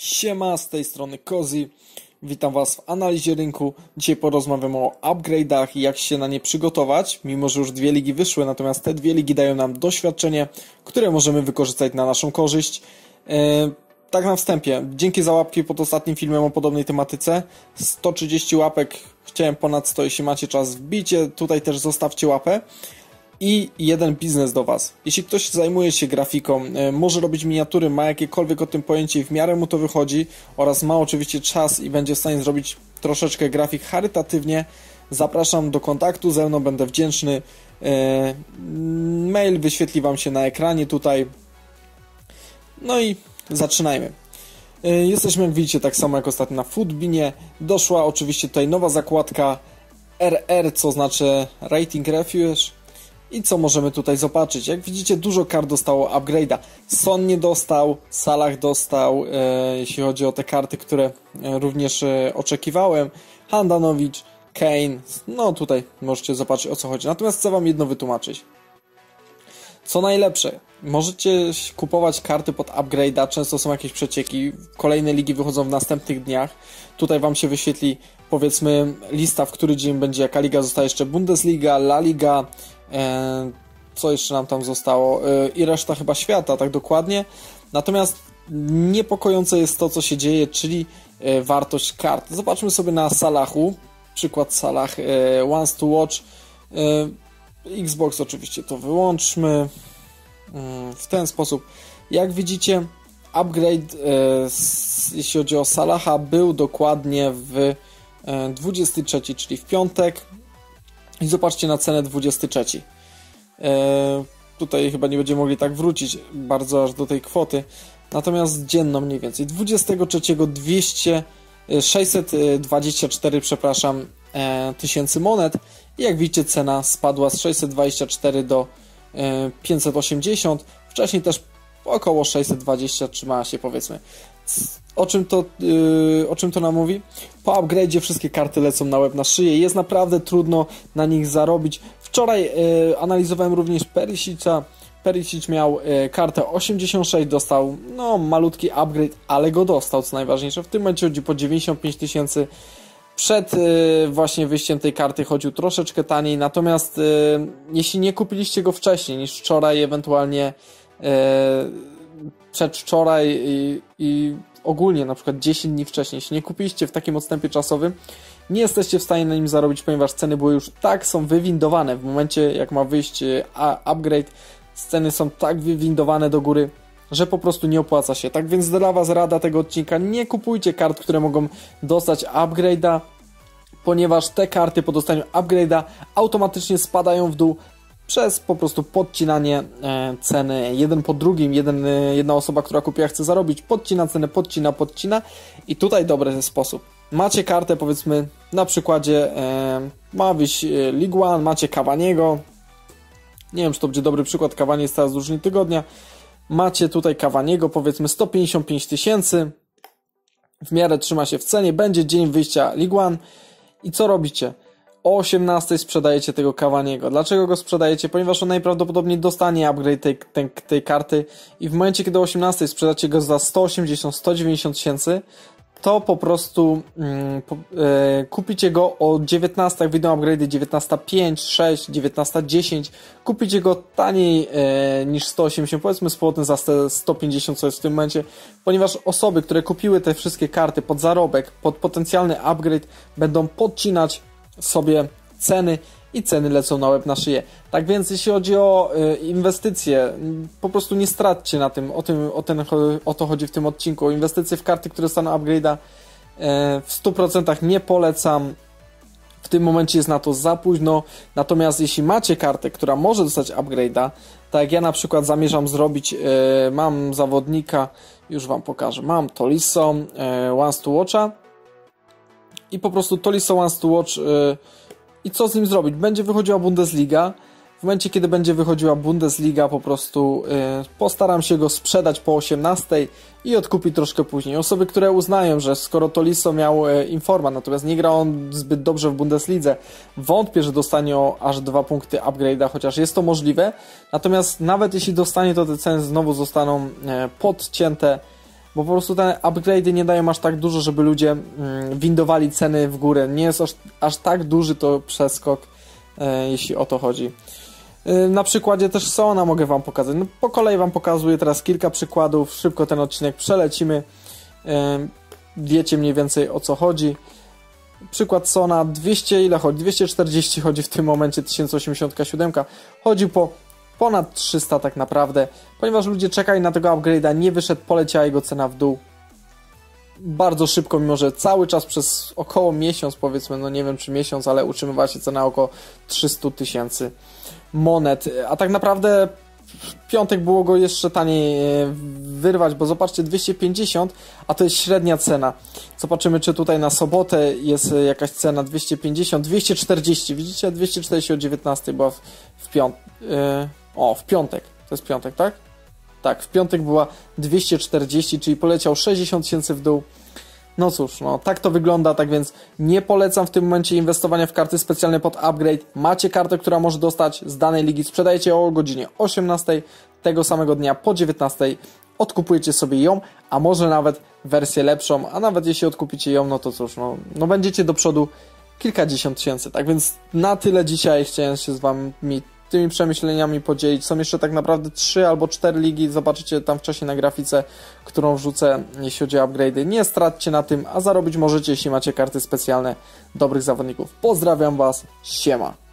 Siema, z tej strony Kozi. Witam Was w analizie rynku. Dzisiaj porozmawiamy o upgrade'ach i jak się na nie przygotować, mimo że już dwie ligi wyszły, natomiast te dwie ligi dają nam doświadczenie, które możemy wykorzystać na naszą korzyść. E, tak na wstępie, dzięki za łapki pod ostatnim filmem o podobnej tematyce. 130 łapek, chciałem ponad 100, jeśli macie czas wbicie, tutaj też zostawcie łapę i jeden biznes do Was. Jeśli ktoś zajmuje się grafiką, e, może robić miniatury, ma jakiekolwiek o tym pojęcie i w miarę mu to wychodzi oraz ma oczywiście czas i będzie w stanie zrobić troszeczkę grafik charytatywnie, zapraszam do kontaktu ze mną, będę wdzięczny. E, mail wyświetli Wam się na ekranie tutaj. No i zaczynajmy. E, jesteśmy, jak widzicie, tak samo jak ostatnio na Foodbinie. Doszła oczywiście tutaj nowa zakładka RR, co znaczy Rating Refuge i co możemy tutaj zobaczyć? Jak widzicie, dużo kart dostało upgrade'a. Son nie dostał, Salah dostał, e, jeśli chodzi o te karty, które e, również e, oczekiwałem. Handanowicz, Kane, no tutaj możecie zobaczyć o co chodzi. Natomiast chcę Wam jedno wytłumaczyć. Co najlepsze, możecie kupować karty pod upgrade'a, często są jakieś przecieki, kolejne ligi wychodzą w następnych dniach. Tutaj Wam się wyświetli powiedzmy lista, w który dzień będzie jaka liga zostaje jeszcze Bundesliga, La Liga, E, co jeszcze nam tam zostało? E, I reszta chyba świata, tak dokładnie. Natomiast niepokojące jest to, co się dzieje, czyli e, wartość kart. Zobaczmy sobie na Salachu. Przykład Salah Once to Watch. Xbox oczywiście to wyłączmy. Mm, w ten sposób. Jak widzicie, upgrade jeśli chodzi o Salaha był dokładnie w 23, czyli w piątek. I zobaczcie na cenę 23. E, tutaj chyba nie będziemy mogli tak wrócić bardzo aż do tej kwoty. Natomiast dzienną mniej więcej. 23 200, 624, przepraszam, e, tysięcy monet. I jak widzicie cena spadła z 624 do e, 580. Wcześniej też około 620 trzymała się powiedzmy. O czym to, yy, o czym to nam mówi? Po upgrade'zie wszystkie karty lecą na łeb na szyję. Jest naprawdę trudno na nich zarobić. Wczoraj yy, analizowałem również Perisic'a. Perisic miał yy, kartę 86, dostał no malutki upgrade, ale go dostał, co najważniejsze. W tym momencie chodzi po 95 tysięcy. Przed yy, właśnie wyjściem tej karty chodził troszeczkę taniej, natomiast yy, jeśli nie kupiliście go wcześniej niż wczoraj, ewentualnie yy, przedwczoraj i, i ogólnie na przykład 10 dni wcześniej, jeśli nie kupiliście w takim odstępie czasowym, nie jesteście w stanie na nim zarobić, ponieważ ceny były już tak są wywindowane. W momencie jak ma wyjść upgrade, ceny są tak wywindowane do góry, że po prostu nie opłaca się. Tak więc dla Was rada tego odcinka, nie kupujcie kart, które mogą dostać upgrade'a, ponieważ te karty po dostaniu upgrade'a automatycznie spadają w dół, przez po prostu podcinanie e, ceny jeden po drugim. Jeden, e, jedna osoba, która kupiła, chce zarobić, podcina cenę, podcina, podcina i tutaj dobry sposób. Macie kartę, powiedzmy, na przykładzie e, ma wyjść League One, macie Cavaniego. Nie wiem, czy to będzie dobry przykład. Cavani jest teraz dłużej tygodnia. Macie tutaj Cavaniego, powiedzmy 155 tysięcy. W miarę trzyma się w cenie. Będzie dzień wyjścia One. I co robicie? o 18 sprzedajecie tego Cavaniego. Dlaczego go sprzedajecie? Ponieważ on najprawdopodobniej dostanie upgrade tej, tej, tej karty i w momencie, kiedy o 18 sprzedacie go za 180-190 tysięcy, to po prostu mm, po, e, kupicie go o 19, jak wyjdą upgrade 19.5, 6, 19.10, kupicie go taniej e, niż 180, powiedzmy z powrotem za 150, co jest w tym momencie, ponieważ osoby, które kupiły te wszystkie karty pod zarobek, pod potencjalny upgrade, będą podcinać sobie ceny i ceny lecą na łeb na szyję. Tak więc jeśli chodzi o y, inwestycje, po prostu nie stratcie na tym, o, tym o, ten, o to chodzi w tym odcinku. O inwestycje w karty, które staną upgrade'a y, w 100% nie polecam. W tym momencie jest na to za późno. Natomiast jeśli macie kartę, która może dostać upgrade'a, tak jak ja na przykład zamierzam zrobić, y, mam zawodnika, już Wam pokażę, mam Tolisso, Once to Watcha, i po prostu Tolisso wants to watch i co z nim zrobić? Będzie wychodziła Bundesliga. W momencie, kiedy będzie wychodziła Bundesliga, po prostu yy, postaram się go sprzedać po 18 i odkupić troszkę później. Osoby, które uznają, że skoro Tolisso miał yy, informa, natomiast nie gra on zbyt dobrze w Bundeslidze, wątpię, że dostanie aż dwa punkty upgrade'a, chociaż jest to możliwe. Natomiast nawet jeśli dostanie, to te ceny znowu zostaną yy, podcięte bo po prostu te upgrade'y nie dają aż tak dużo, żeby ludzie mm, windowali ceny w górę. Nie jest aż, aż tak duży to przeskok, e, jeśli o to chodzi. E, na przykładzie też Sona mogę Wam pokazać. No, po kolei Wam pokazuję teraz kilka przykładów. Szybko ten odcinek przelecimy. E, wiecie mniej więcej o co chodzi. Przykład Sona 200 ile chodzi? 240 chodzi w tym momencie 1087. Chodzi po ponad 300 tak naprawdę, ponieważ ludzie czekali na tego upgrade'a, nie wyszedł, poleciała jego cena w dół. Bardzo szybko, mimo że cały czas przez około miesiąc, powiedzmy, no nie wiem czy miesiąc, ale utrzymywała się cena około 300 tysięcy monet. A tak naprawdę w piątek było go jeszcze taniej e, wyrwać, bo zobaczcie 250, a to jest średnia cena. Zobaczymy, czy tutaj na sobotę jest e, jakaś cena 250, 240. Widzicie, 240 o 19 była w, w piątek. O, w piątek. To jest piątek, tak? Tak, w piątek była 240, czyli poleciał 60 tysięcy w dół. No cóż, no tak to wygląda, tak więc nie polecam w tym momencie inwestowania w karty specjalne pod upgrade. Macie kartę, która może dostać z danej ligi, sprzedajecie o godzinie 18 tego samego dnia po 19 odkupujecie sobie ją, a może nawet wersję lepszą, a nawet jeśli odkupicie ją, no to cóż, no, no będziecie do przodu kilkadziesiąt tysięcy. Tak więc na tyle dzisiaj chciałem się z wami tymi przemyśleniami podzielić. Są jeszcze tak naprawdę trzy albo cztery ligi, zobaczycie tam wcześniej na grafice, którą wrzucę, jeśli chodzi o upgrade'y. Nie straćcie na tym, a zarobić możecie, jeśli macie karty specjalne dobrych zawodników. Pozdrawiam Was, siema!